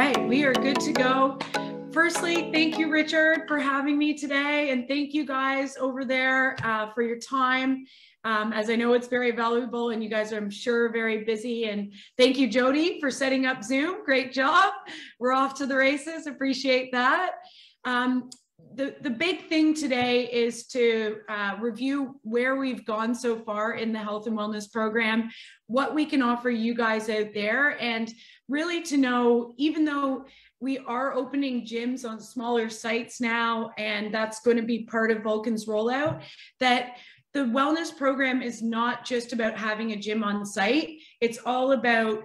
right, we are good to go. Firstly, thank you, Richard, for having me today. And thank you guys over there uh, for your time. Um, as I know it's very valuable and you guys are, I'm sure, very busy. And thank you, Jody, for setting up Zoom. Great job. We're off to the races. Appreciate that. Um, the, the big thing today is to uh, review where we've gone so far in the health and wellness program, what we can offer you guys out there, and really to know, even though we are opening gyms on smaller sites now, and that's going to be part of Vulcan's rollout, that the wellness program is not just about having a gym on site. It's all about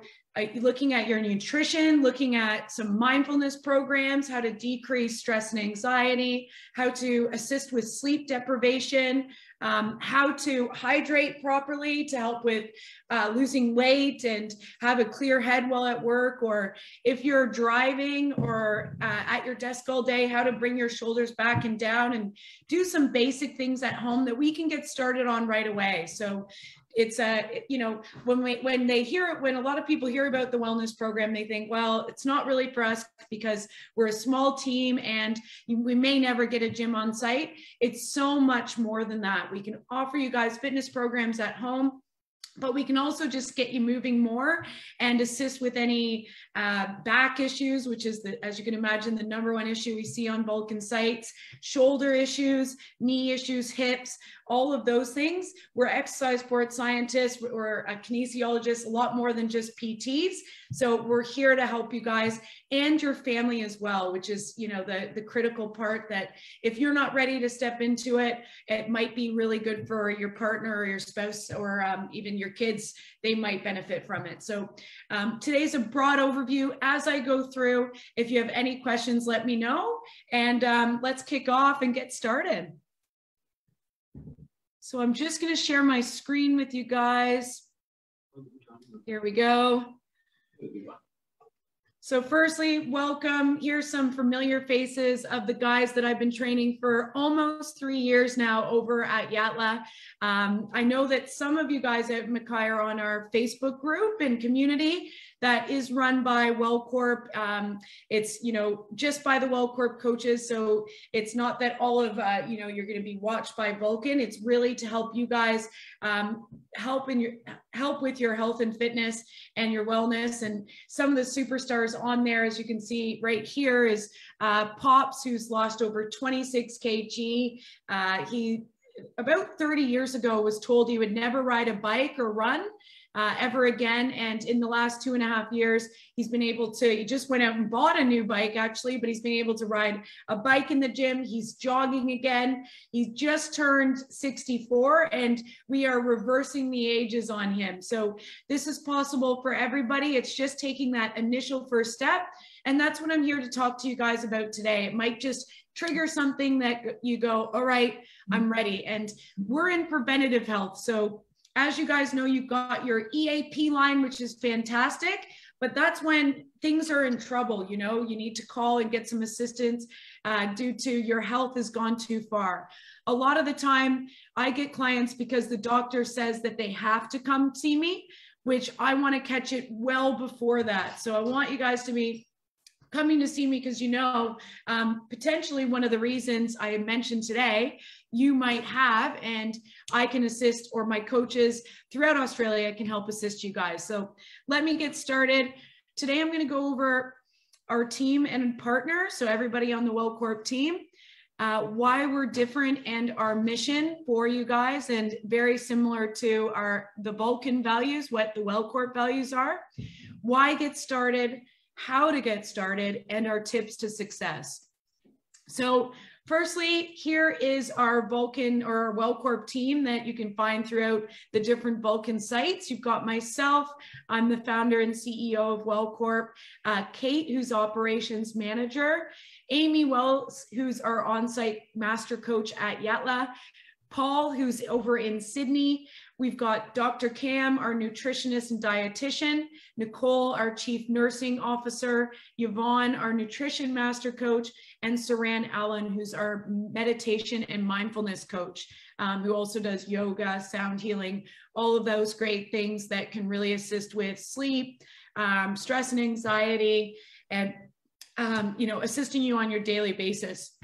looking at your nutrition, looking at some mindfulness programs, how to decrease stress and anxiety, how to assist with sleep deprivation, um, how to hydrate properly to help with uh, losing weight and have a clear head while at work, or if you're driving or uh, at your desk all day, how to bring your shoulders back and down and do some basic things at home that we can get started on right away. So it's a you know when we when they hear it when a lot of people hear about the wellness program they think well it's not really for us because we're a small team and we may never get a gym on site. It's so much more than that. We can offer you guys fitness programs at home but we can also just get you moving more and assist with any uh, back issues, which is the, as you can imagine, the number one issue we see on Vulcan sites, shoulder issues, knee issues, hips, all of those things. We're exercise sports scientists, we're a kinesiologist, a lot more than just PTs. So we're here to help you guys and your family as well, which is, you know, the, the critical part that if you're not ready to step into it, it might be really good for your partner or your spouse or um, even your kids. They might benefit from it. So um, today's a broad overview. As I go through, if you have any questions, let me know. And um, let's kick off and get started. So I'm just going to share my screen with you guys. Here we go. So firstly, welcome. Here's some familiar faces of the guys that I've been training for almost three years now over at Yatala. Um, I know that some of you guys at Mackay are on our Facebook group and community that is run by WellCorp. Um, it's, you know, just by the WellCorp coaches. So it's not that all of, uh, you know, you're going to be watched by Vulcan. It's really to help you guys um, help in your help with your health and fitness and your wellness. And some of the superstars on there, as you can see right here, is uh, Pops, who's lost over 26 kg. Uh, he about 30 years ago was told he would never ride a bike or run uh, ever again. And in the last two and a half years, he's been able to, he just went out and bought a new bike actually, but he's been able to ride a bike in the gym. He's jogging again. He's just turned 64 and we are reversing the ages on him. So this is possible for everybody. It's just taking that initial first step. And that's what I'm here to talk to you guys about today. It might just trigger something that you go, all right, I'm ready. And we're in preventative health. So as you guys know, you've got your EAP line, which is fantastic, but that's when things are in trouble. You know, you need to call and get some assistance uh, due to your health has gone too far. A lot of the time, I get clients because the doctor says that they have to come see me, which I want to catch it well before that. So I want you guys to be coming to see me because you know um, potentially one of the reasons I mentioned today you might have and I can assist or my coaches throughout Australia can help assist you guys. So let me get started. Today I'm going to go over our team and partner. So everybody on the WellCorp team, uh, why we're different and our mission for you guys and very similar to our the Vulcan values, what the WellCorp values are, why get started, how to get started, and our tips to success. So Firstly, here is our Vulcan or our WellCorp team that you can find throughout the different Vulcan sites. You've got myself, I'm the founder and CEO of WellCorp, uh, Kate, who's operations manager, Amy Wells, who's our on-site master coach at Yatala, Paul, who's over in Sydney, We've got Dr. Cam, our nutritionist and dietitian, Nicole, our chief nursing officer, Yvonne, our nutrition master coach, and Saran Allen, who's our meditation and mindfulness coach, um, who also does yoga, sound healing, all of those great things that can really assist with sleep, um, stress and anxiety, and um, you know, assisting you on your daily basis.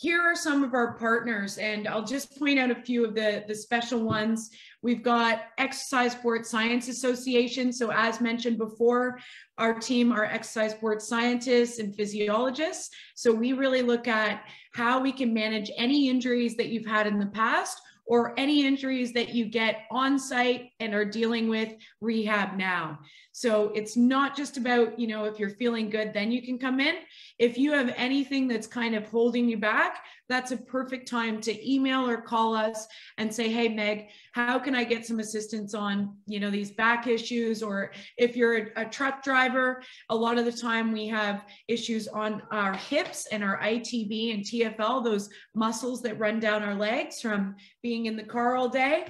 Here are some of our partners, and I'll just point out a few of the, the special ones. We've got Exercise Sports Science Association. So as mentioned before, our team are exercise sports scientists and physiologists. So we really look at how we can manage any injuries that you've had in the past or any injuries that you get on site and are dealing with rehab now. So it's not just about, you know, if you're feeling good, then you can come in. If you have anything that's kind of holding you back, that's a perfect time to email or call us and say, hey, Meg, how can I get some assistance on, you know, these back issues? Or if you're a, a truck driver, a lot of the time we have issues on our hips and our ITB and TFL, those muscles that run down our legs from being in the car all day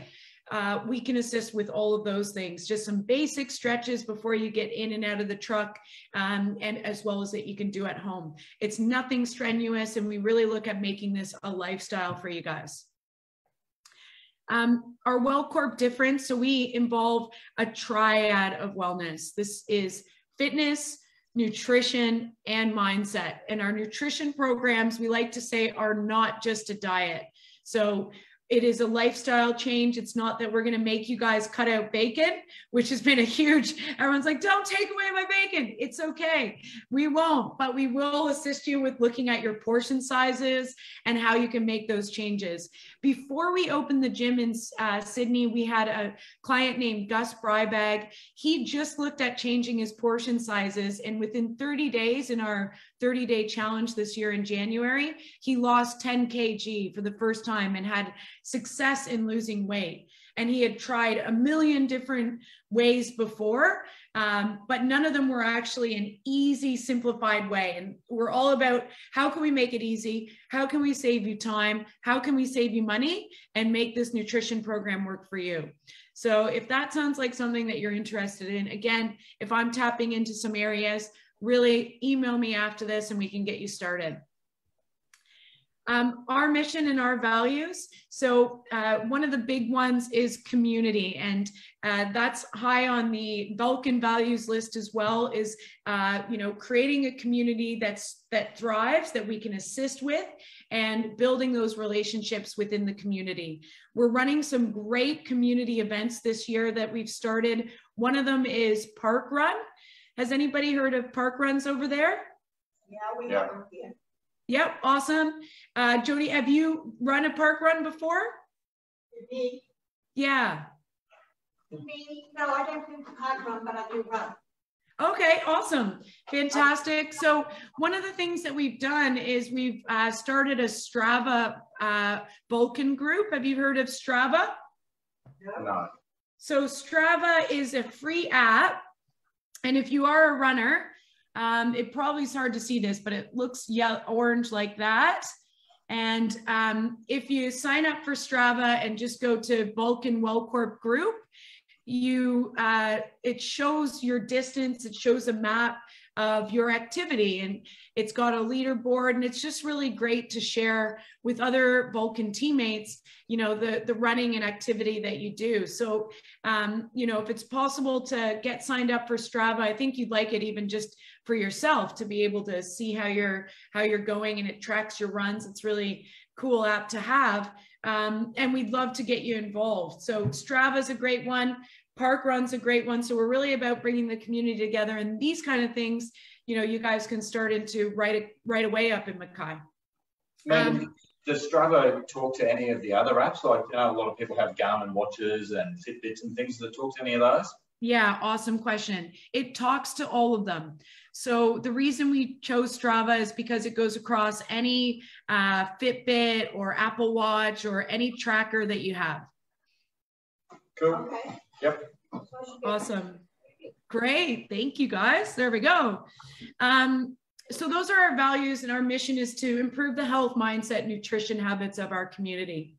uh, we can assist with all of those things. Just some basic stretches before you get in and out of the truck, um, and as well as that you can do at home. It's nothing strenuous, and we really look at making this a lifestyle for you guys. Um, our WellCorp difference, so we involve a triad of wellness. This is fitness, nutrition, and mindset. And our nutrition programs, we like to say, are not just a diet. So it is a lifestyle change. It's not that we're going to make you guys cut out bacon, which has been a huge, everyone's like, don't take away my bacon. It's okay. We won't, but we will assist you with looking at your portion sizes and how you can make those changes. Before we opened the gym in uh, Sydney, we had a client named Gus Brybag. He just looked at changing his portion sizes. And within 30 days in our 30 day challenge this year in January, he lost 10 kg for the first time and had success in losing weight. And he had tried a million different ways before, um, but none of them were actually an easy, simplified way. And we're all about how can we make it easy? How can we save you time? How can we save you money and make this nutrition program work for you? So if that sounds like something that you're interested in, again, if I'm tapping into some areas, really email me after this and we can get you started. Um, our mission and our values. So uh, one of the big ones is community, and uh, that's high on the Vulcan values list as well. Is uh, you know creating a community that's that thrives, that we can assist with, and building those relationships within the community. We're running some great community events this year that we've started. One of them is Park Run. Has anybody heard of park runs over there? Yeah, we yeah. have here. Yep, awesome. Uh, Jody, have you run a park run before? Me? Yeah. Me? No, I don't do park run, but I do run. Okay, awesome. Fantastic. So one of the things that we've done is we've uh, started a Strava uh, Vulcan group. Have you heard of Strava? No. So Strava is a free app and if you are a runner, um, it probably is hard to see this, but it looks yellow, orange like that. And um, if you sign up for Strava and just go to Vulcan WellCorp Group, you uh, it shows your distance. It shows a map of your activity and it's got a leaderboard and it's just really great to share with other Vulcan teammates, you know, the, the running and activity that you do. So, um, you know, if it's possible to get signed up for Strava, I think you'd like it even just for yourself to be able to see how you're, how you're going and it tracks your runs. It's really cool app to have. Um, and we'd love to get you involved. So Strava is a great one. Park Run's a great one. So we're really about bringing the community together and these kind of things, you know, you guys can start into right, right away up in Mackay. Um, does Strava talk to any of the other apps? Like you know, a lot of people have Garmin watches and Fitbits and things that talk to any of those? Yeah, awesome question. It talks to all of them. So the reason we chose Strava is because it goes across any uh, Fitbit or Apple Watch or any tracker that you have. Cool. Okay. Yep. Awesome. Great. Thank you guys. There we go. Um, so those are our values and our mission is to improve the health mindset nutrition habits of our community.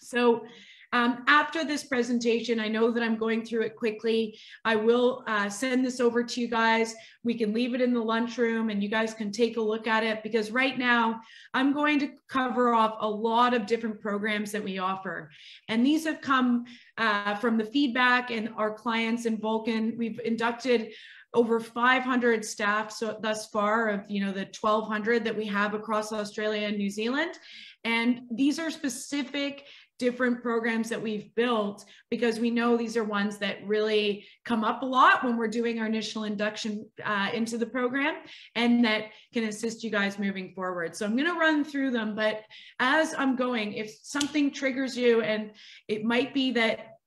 So um, after this presentation, I know that I'm going through it quickly. I will uh, send this over to you guys. We can leave it in the lunchroom and you guys can take a look at it because right now I'm going to cover off a lot of different programs that we offer. And these have come uh, from the feedback and our clients in Vulcan. We've inducted over 500 staff so thus far of you know the 1200 that we have across australia and new zealand and these are specific different programs that we've built because we know these are ones that really come up a lot when we're doing our initial induction uh, into the program and that can assist you guys moving forward. So I'm going to run through them, but as I'm going, if something triggers you and it might be that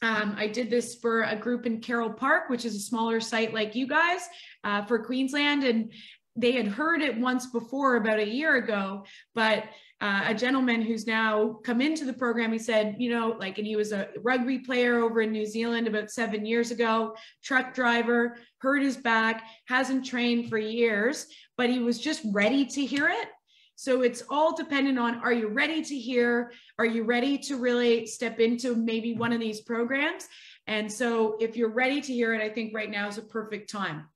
um, I did this for a group in Carole Park, which is a smaller site like you guys uh, for Queensland. And they had heard it once before about a year ago, but uh, a gentleman who's now come into the program, he said, you know, like, and he was a rugby player over in New Zealand about seven years ago, truck driver, hurt his back, hasn't trained for years, but he was just ready to hear it. So it's all dependent on are you ready to hear? Are you ready to really step into maybe one of these programs? And so if you're ready to hear it, I think right now is a perfect time.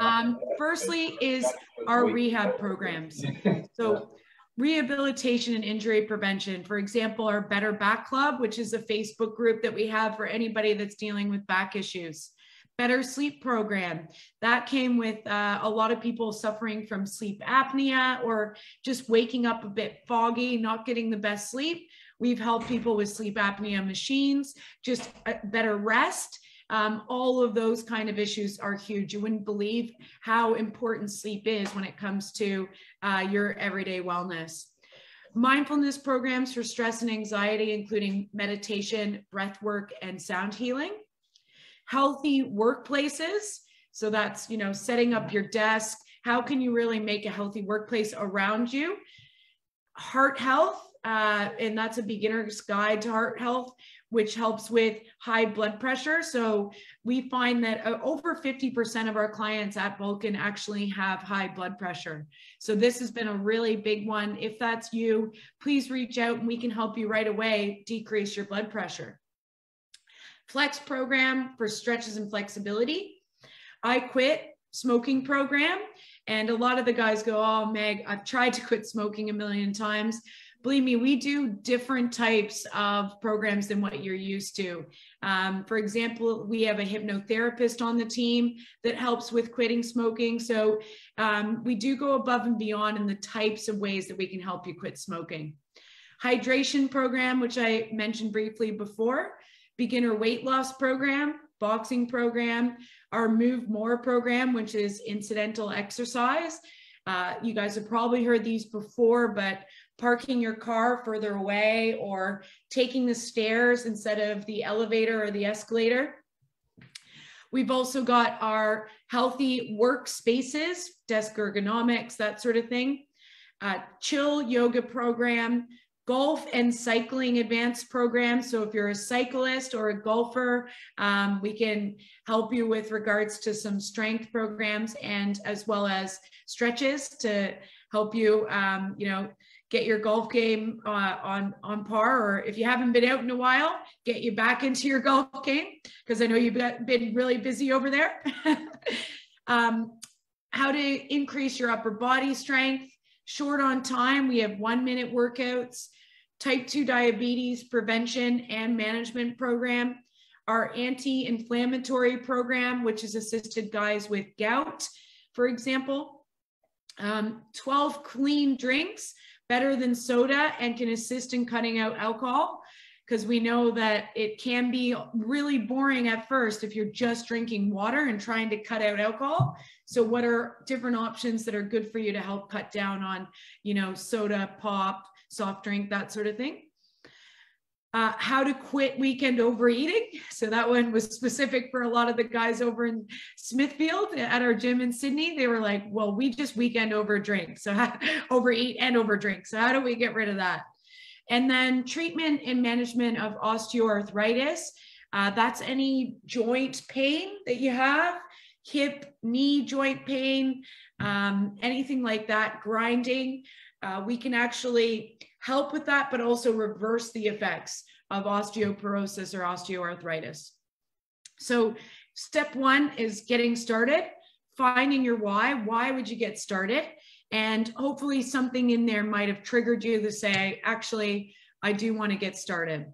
Um, firstly is our rehab programs. So rehabilitation and injury prevention. For example, our Better Back Club, which is a Facebook group that we have for anybody that's dealing with back issues. Better Sleep Program. That came with uh, a lot of people suffering from sleep apnea or just waking up a bit foggy, not getting the best sleep. We've helped people with sleep apnea machines, just better rest um, all of those kind of issues are huge. You wouldn't believe how important sleep is when it comes to uh, your everyday wellness. Mindfulness programs for stress and anxiety, including meditation, breath work, and sound healing. Healthy workplaces. So that's, you know, setting up your desk. How can you really make a healthy workplace around you? Heart health, uh, and that's a beginner's guide to heart health which helps with high blood pressure. So we find that uh, over 50% of our clients at Vulcan actually have high blood pressure. So this has been a really big one. If that's you, please reach out and we can help you right away decrease your blood pressure. Flex program for stretches and flexibility. I quit smoking program. And a lot of the guys go, Oh, Meg, I've tried to quit smoking a million times believe me, we do different types of programs than what you're used to. Um, for example, we have a hypnotherapist on the team that helps with quitting smoking. So um, we do go above and beyond in the types of ways that we can help you quit smoking. Hydration program, which I mentioned briefly before, beginner weight loss program, boxing program, our Move More program, which is incidental exercise. Uh, you guys have probably heard these before, but parking your car further away or taking the stairs instead of the elevator or the escalator. We've also got our healthy workspaces, desk ergonomics, that sort of thing. Uh, chill yoga program, golf and cycling advanced program. So if you're a cyclist or a golfer, um, we can help you with regards to some strength programs and as well as stretches to help you, um, you know, get your golf game uh, on on par, or if you haven't been out in a while, get you back into your golf game because I know you've been really busy over there. um, how to increase your upper body strength. Short on time, we have one minute workouts. Type 2 diabetes prevention and management program. Our anti inflammatory program, which has assisted guys with gout, for example. Um, 12 clean drinks better than soda and can assist in cutting out alcohol because we know that it can be really boring at first if you're just drinking water and trying to cut out alcohol. So what are different options that are good for you to help cut down on, you know, soda, pop, soft drink, that sort of thing? Uh, how to quit weekend overeating. So that one was specific for a lot of the guys over in Smithfield at our gym in Sydney. They were like, well, we just weekend over drink. So overeat and over drink. So how do we get rid of that? And then treatment and management of osteoarthritis. Uh, that's any joint pain that you have, hip, knee joint pain, um, anything like that, grinding. Uh, we can actually help with that, but also reverse the effects of osteoporosis or osteoarthritis. So step one is getting started, finding your why. Why would you get started? And hopefully something in there might have triggered you to say, actually, I do want to get started.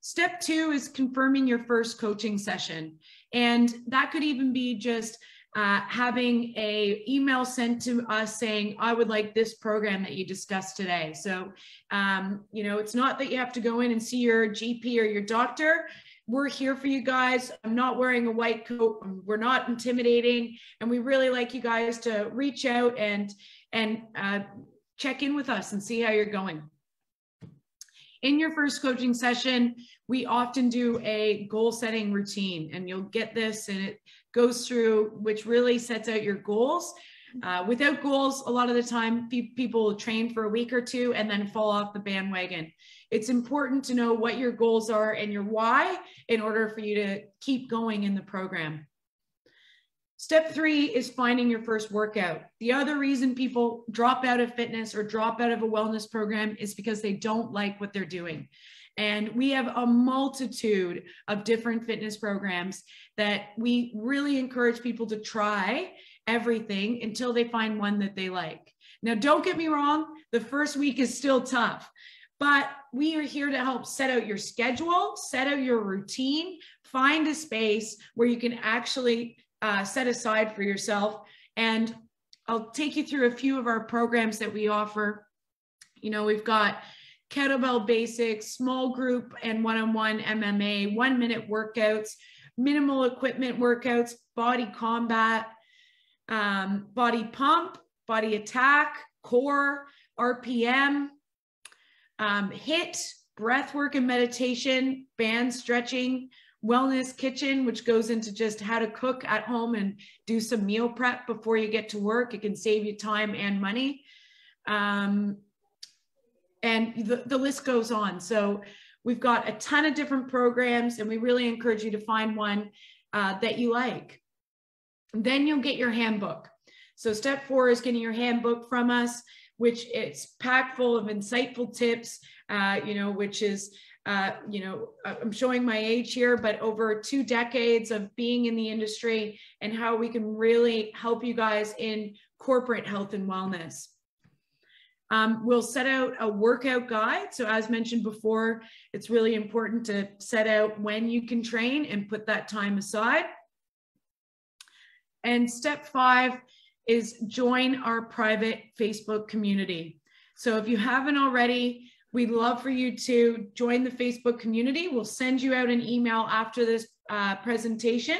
Step two is confirming your first coaching session. And that could even be just uh, having a email sent to us saying, I would like this program that you discussed today. So, um, you know, it's not that you have to go in and see your GP or your doctor. We're here for you guys. I'm not wearing a white coat. We're not intimidating. And we really like you guys to reach out and, and uh, check in with us and see how you're going. In your first coaching session, we often do a goal setting routine and you'll get this and it goes through, which really sets out your goals. Uh, without goals, a lot of the time people train for a week or two and then fall off the bandwagon. It's important to know what your goals are and your why in order for you to keep going in the program. Step three is finding your first workout. The other reason people drop out of fitness or drop out of a wellness program is because they don't like what they're doing. And we have a multitude of different fitness programs that we really encourage people to try everything until they find one that they like. Now, don't get me wrong, the first week is still tough, but we are here to help set out your schedule, set out your routine, find a space where you can actually uh, set aside for yourself. And I'll take you through a few of our programs that we offer. You know, we've got kettlebell basics, small group and one-on-one MMA, one minute workouts, minimal equipment workouts, body combat, um, body pump, body attack, core, RPM, um, HIIT, breath work and meditation, band stretching, wellness kitchen, which goes into just how to cook at home and do some meal prep before you get to work. It can save you time and money. Um, and the, the list goes on. So we've got a ton of different programs and we really encourage you to find one uh, that you like. Then you'll get your handbook. So step four is getting your handbook from us, which it's packed full of insightful tips, uh, you know, which is uh, you know, I'm showing my age here, but over two decades of being in the industry and how we can really help you guys in corporate health and wellness. Um, we'll set out a workout guide. So as mentioned before, it's really important to set out when you can train and put that time aside. And step five is join our private Facebook community. So if you haven't already, We'd love for you to join the Facebook community. We'll send you out an email after this uh, presentation.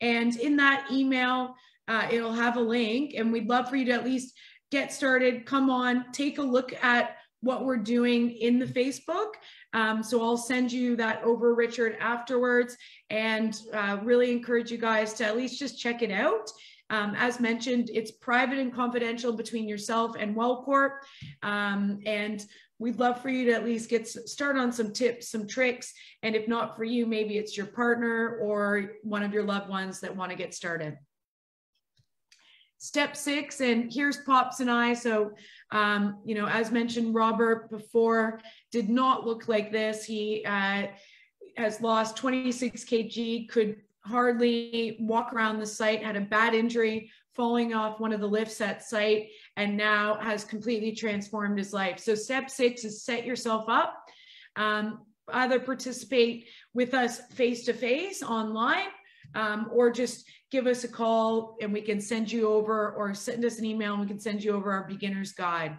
And in that email, uh, it'll have a link. And we'd love for you to at least get started, come on, take a look at what we're doing in the Facebook. Um, so I'll send you that over, Richard, afterwards, and uh, really encourage you guys to at least just check it out. Um, as mentioned, it's private and confidential between yourself and WellCorp. Um, and we'd love for you to at least get start on some tips, some tricks. And if not for you, maybe it's your partner or one of your loved ones that want to get started. Step six, and here's Pops and I. So, um, you know, as mentioned, Robert before did not look like this. He uh, has lost 26 kg, could hardly walk around the site, had a bad injury, falling off one of the lifts at site, and now has completely transformed his life. So step six is set yourself up. Um, either participate with us face to face online um, or just give us a call and we can send you over or send us an email and we can send you over our beginner's guide.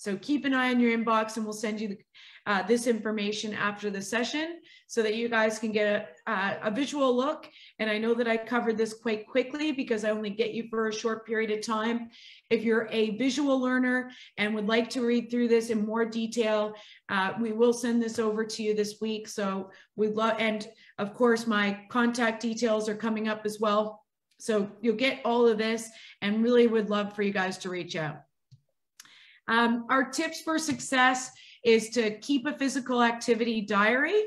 So keep an eye on your inbox and we'll send you the, uh, this information after the session so that you guys can get a, uh, a visual look. And I know that I covered this quite quickly because I only get you for a short period of time. If you're a visual learner and would like to read through this in more detail, uh, we will send this over to you this week. So we'd love, and of course, my contact details are coming up as well. So you'll get all of this and really would love for you guys to reach out. Um, our tips for success is to keep a physical activity diary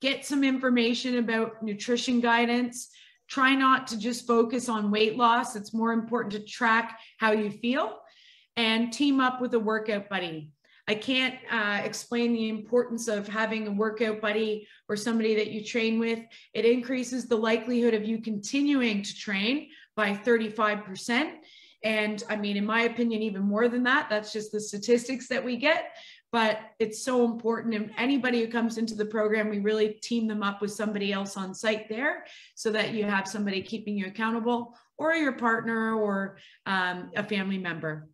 get some information about nutrition guidance. Try not to just focus on weight loss. It's more important to track how you feel and team up with a workout buddy. I can't uh, explain the importance of having a workout buddy or somebody that you train with. It increases the likelihood of you continuing to train by 35%. And I mean, in my opinion, even more than that, that's just the statistics that we get. but it's so important. And anybody who comes into the program, we really team them up with somebody else on site there so that you have somebody keeping you accountable or your partner or um, a family member.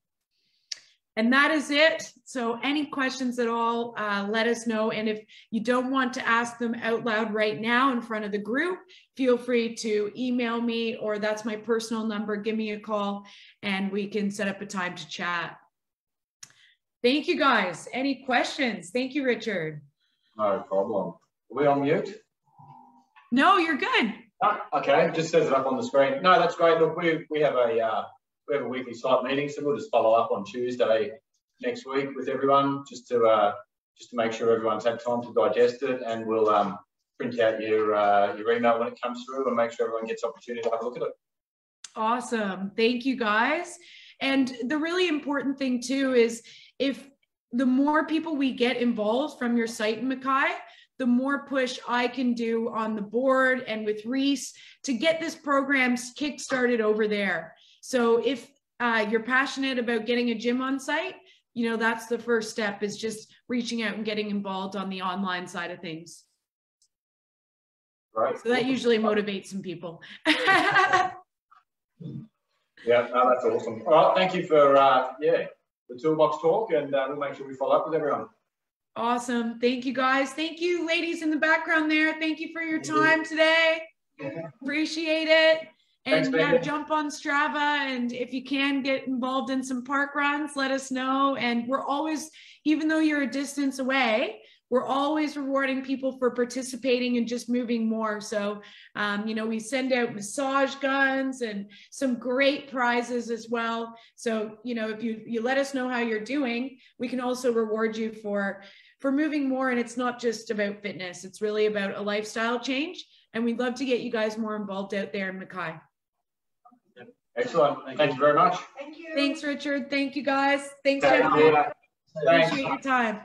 And that is it. So any questions at all, uh, let us know. And if you don't want to ask them out loud right now in front of the group, feel free to email me or that's my personal number. Give me a call and we can set up a time to chat. Thank you guys. Any questions? Thank you, Richard. No problem. Are we on mute? No, you're good. Oh, okay, just says it up on the screen. No, that's great. Look, we, we have a uh, we have a weekly site meeting, so we'll just follow up on Tuesday next week with everyone, just to uh, just to make sure everyone's had time to digest it, and we'll um, print out your uh, your email when it comes through, and make sure everyone gets opportunity to have a look at it. Awesome, thank you guys. And the really important thing too is if the more people we get involved from your site in Mackay, the more push I can do on the board and with Reese to get this program kick-started over there. So if uh, you're passionate about getting a gym on site, you know, that's the first step is just reaching out and getting involved on the online side of things. Right. So that usually motivates some people. yeah, no, that's awesome. All right, thank you for, uh, yeah, the toolbox talk and uh, we'll make sure we follow up with everyone. Awesome. Thank you guys. Thank you ladies in the background there. Thank you for your time today. Appreciate it. And Thanks, yeah, jump on Strava. And if you can get involved in some park runs, let us know. And we're always, even though you're a distance away, we're always rewarding people for participating and just moving more. So, um, you know, we send out massage guns and some great prizes as well. So, you know, if you you let us know how you're doing, we can also reward you for for moving more. And it's not just about fitness; it's really about a lifestyle change. And we'd love to get you guys more involved out there in Mackay. Excellent. Thank you very much. Thank you. Thanks, Richard. Thank you, guys. Thanks, Thank Jennifer. Appreciate your time.